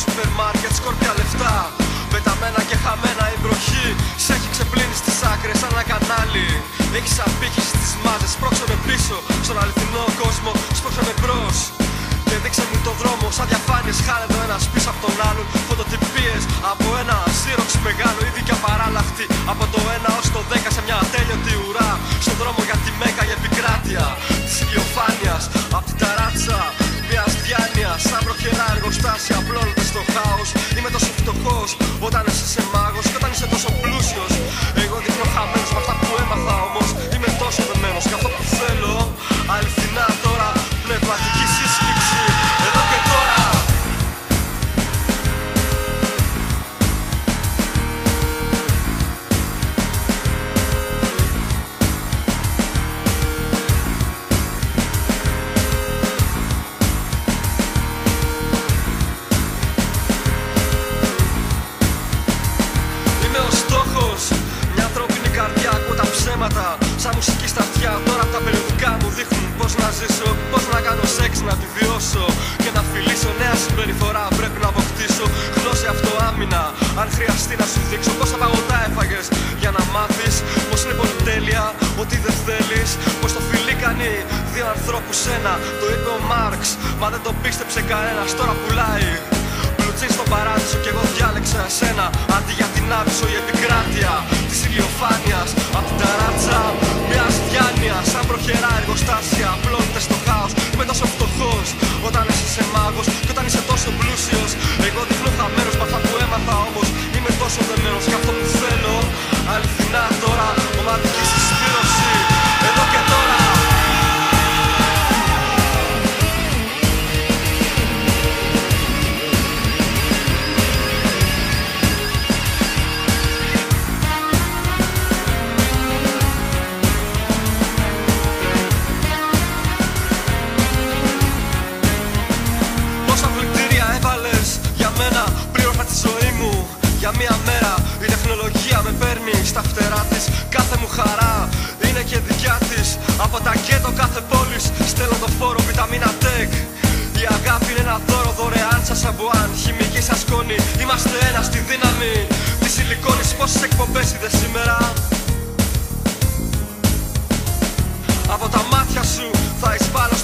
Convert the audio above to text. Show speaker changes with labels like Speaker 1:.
Speaker 1: σούπερ μάρκετ, σκόρπια λεφτά. Πεταμένα και χαμένα η βροχή Σ' έχει ξεπλύνει στις άκρες σαν ένα κανάλι. Έχεις απήχηση στις μάζες, σπρώξε με πίσω Στον αληθινό κόσμο, σπρώξε με μπρος. Και δείξε μου το δρόμο, σαν διαφάνειες χάνεται ο ένας πίσω από τον άλλον. Φωτοτυπίες από ένα σύροξ μεγάλο Ήδη και απαράλλαχτη. Από το 1 ως το 10 σε μια ατέλειωτη ουρά Στον δρόμο για τη Μέκα η επικράτεια 多大的事情 μουσική στα αυτιά. Τώρα απ' τα περιοδικά μου δείχνουν Πώς να ζήσω Πώς να κάνω σεξ να τη βιώσω. Και να φιλήσω νέα συμπεριφορά Πρέπει να αποκτήσω. Γνώση αυτοάμυνα Αν χρειαστεί να σου δείξω Πόσα παγωτά έφαγες. Για να μάθεις Πως είναι πολυτέλεια Ότι δεν θέλεις. Πως το φιλί κάνει Δύο ανθρώπους ένα. Το είπε ο Μάρξ Μα δεν το πίστεψε κανένας Τώρα πουλάει Πλουτσί στον παράδεισο και εγώ διάλεξα εσένα. Αντί για την άβυσο η επικράτεια Της ηλιοφάνειας Απ' την ταράτσα μιας διάνοιας με παίρνει στα φτερά της. Κάθε μου χαρά είναι και δικιά της. Από τα γκέτο κάθε πόλης Στέλνω το φόρο βιταμίνα tech Η αγάπη είναι ένα δώρο δωρεάν σαν σαμπουάν. Χημική σας σκόνη. Είμαστε ένα στη δύναμη Της σιλικόνης πόσες εκπομπές είδες σήμερα; Από τα μάτια σου θα εισβάλλω στο σύμπαν